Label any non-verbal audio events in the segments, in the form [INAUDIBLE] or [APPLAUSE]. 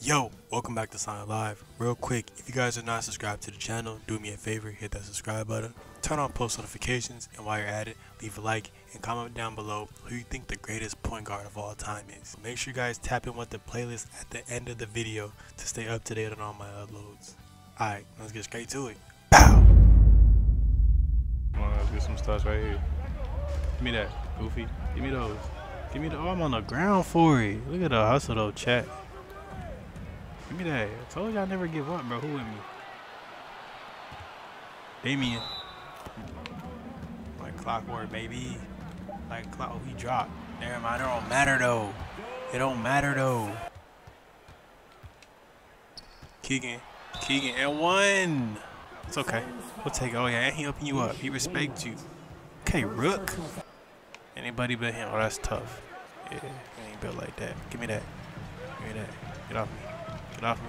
Yo, welcome back to Syon Live. Real quick, if you guys are not subscribed to the channel, do me a favor, hit that subscribe button, turn on post notifications, and while you're at it, leave a like and comment down below who you think the greatest point guard of all time is. Make sure you guys tap in with the playlist at the end of the video to stay up to date on all my uploads. Alright, let's get straight to it. Come on, let's get some stuff right here. Give me that, Goofy. Give me those. Give me the. Oh, I'm on the ground for it. Look at the hustle though, chat. Give me that. I told y'all never give up, bro. Who with me? Damien. Like clockwork, baby. Like clock. Oh, he dropped. Never mind. It don't matter though. It don't matter though. Keegan. Keegan and one. It's okay. We'll take it. Oh yeah, he open you up. He respects you. Okay, Rook. Anybody but him. Oh, that's tough. Yeah, he ain't built like that. Give me that. Give me that. Get off me. Off me.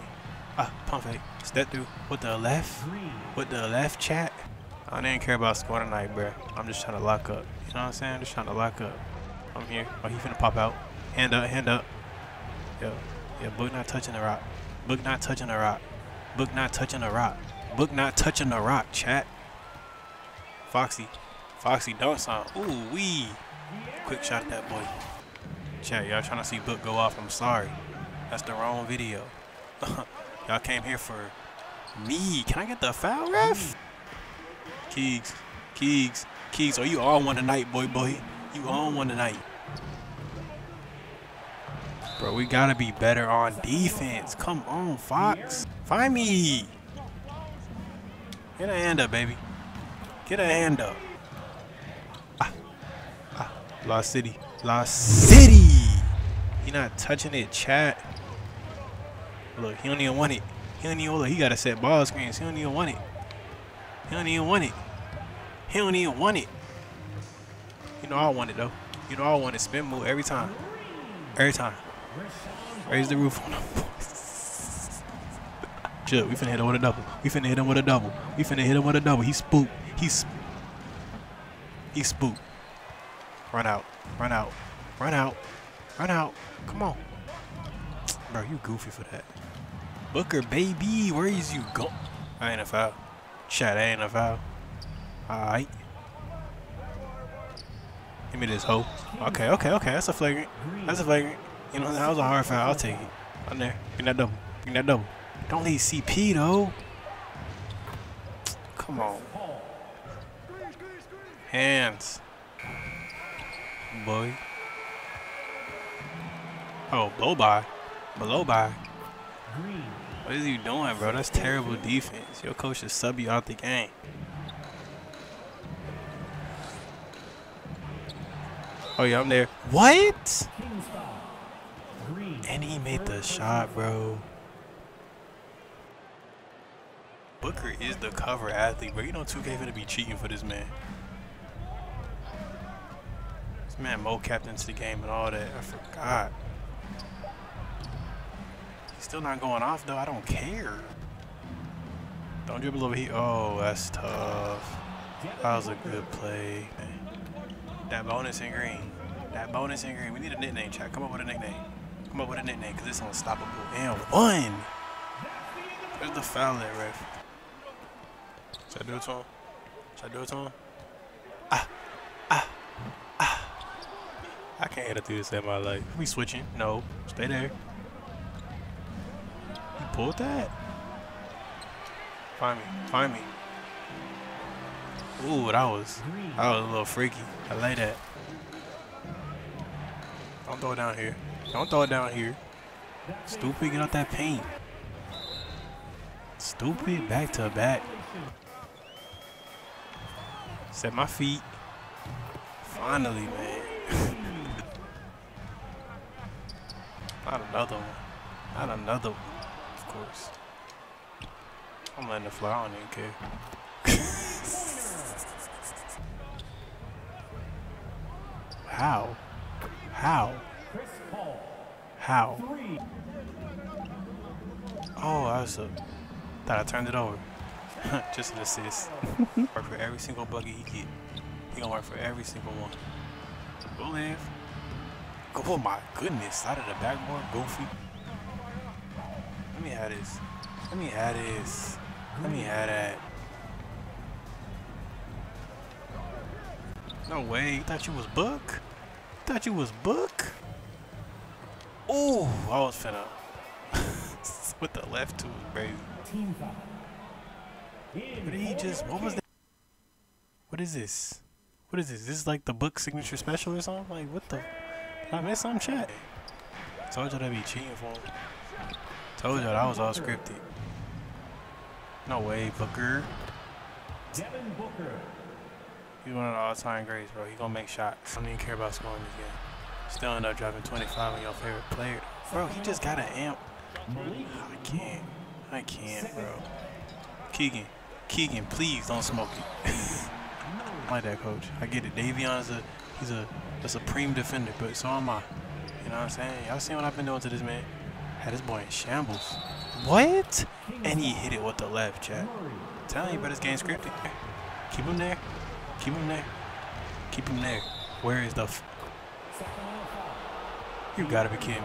Ah, pump fake. Step through. With the left. With the left chat. I didn't care about scoring tonight, bruh. I'm just trying to lock up. You know what I'm saying? I'm just trying to lock up. I'm here. Oh, he finna pop out. Hand up, hand up. Yo, yeah, book not touching the rock. Book not touching the rock. Book not touching the rock. Book not touching the rock, chat. Foxy. Foxy dunks on. Ooh, wee. Quick shot that boy. Chat, y'all trying to see Book go off. I'm sorry. That's the wrong video. [LAUGHS] y'all came here for me. Can I get the foul, ref? Keegs. Keegs. Keegs, are you all one tonight, boy, boy? You on one tonight. Bro, we gotta be better on defense. Come on, Fox. Find me. Get a hand up, baby. Get a hand up. Ah. Ah. Lost City. Lost City. He not touching it, chat. Look, he don't even want it. He don't even look. He gotta set ball screens. He don't even want it. He don't even want it. He don't even want it. You know I want it though. You know I want it. Spin move every time. Every time. Raise the roof on him. Chill, [LAUGHS] we finna hit him with a double. We finna hit him with a double. We finna hit him with a double. He spooked. He's he spooked. Run out. Run out. Run out. Run out. Come on. Bro, you goofy for that. Booker, baby, where is you go? I ain't a foul. Chat, I ain't a foul. Alright. Give me this hoe. Okay, okay, okay. That's a flagrant. That's a flagrant. You know, that was a hard foul. I'll take it. I'm there. Me that double. Me that double. Don't leave CP, though. Come on. Hands. Boy. Oh, blow by. Blow by. What is you doing, bro? That's terrible defense. Your coach should sub you out the game. Oh, yeah, I'm there. What? And he made the shot, bro. Booker is the cover athlete, bro. You know 2K to be cheating for this man. This man Mo captains the game and all that. I forgot. Still not going off though. I don't care. Don't dribble over here. Oh, that's tough. That was a good play. That bonus in green. That bonus in green. We need a nickname, chat. Come up with a nickname. Come up with a nickname because it's unstoppable. And one. There's the foul there, ref. Should I do it to him? Should I do it to him? Ah. Ah. Ah. I can't hit it through this in my life. We switching. No. Stay there. You pulled that? Find me. Find me. Ooh, that was that was a little freaky. I like that. Don't throw it down here. Don't throw it down here. Stupid, get out that paint. Stupid, back to back. Set my feet. Finally, man. [LAUGHS] Not another one. Not another one, of course. I'm letting it fly. I don't even care. How? How? How? Oh, I was a. Thought I turned it over. [LAUGHS] Just an assist. [LAUGHS] work for every single bucket he get. He gonna work for every single one. Go live. Oh my goodness! Out of the backboard, goofy. Let me have this. Let me have this. Let me have that. No way. You thought you was book? Thought you was book? Oh, I was finna. [LAUGHS] With the left two, crazy. Team foul. What did he just? What was that? What is this? What is this? This is like the book signature special or something? Like what the? Did I miss some chat? Told y'all be cheating for him. Told y'all that was all scripted. No way, Booker. Devin Booker. He's one of the all-time greats, bro. He gonna make shots. I don't even care about scoring this game. Still end up dropping 25 on your favorite player. Bro, he just got an amp. I can't. I can't, bro. Keegan. Keegan, please don't smoke it. I like that coach. I get it. Davion is a he's a, a supreme defender, but so am I. You know what I'm saying? Y'all seen what I've been doing to this man? Had this boy in shambles. What? And he hit it with the left, chat. Telling you, but this game scripted. Keep him there. Keep him there. Keep him there. Where is the? You gotta be kidding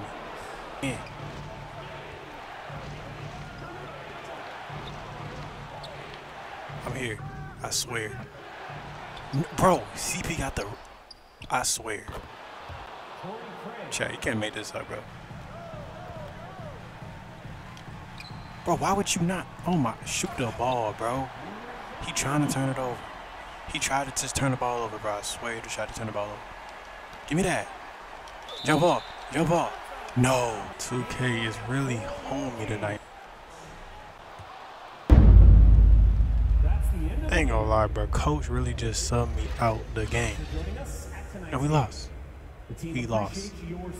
me. I'm here. I swear. N- Bro, CP got the. I swear. Chat, you can't make this up, bro. Bro, why would you not? Oh my, shoot the ball, bro. He trying to turn it over. He tried to just turn the ball over, bro. I swear he tried to turn the ball over. Give me that. Jump off. Jump off. No. 2K is really homie tonight. I ain't gonna lie, bro. Coach really just subbed me out the game. And we lost. We lost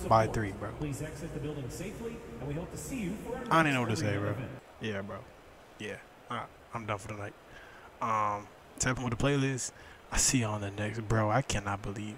by three, bro. Please exit the building safely, and we hope to see you for I didn't know what to say, bro. event. Yeah, bro. Yeah. Alright, I'm done for the night. Um, tapping with the playlist. I see you on the next, bro. I cannot believe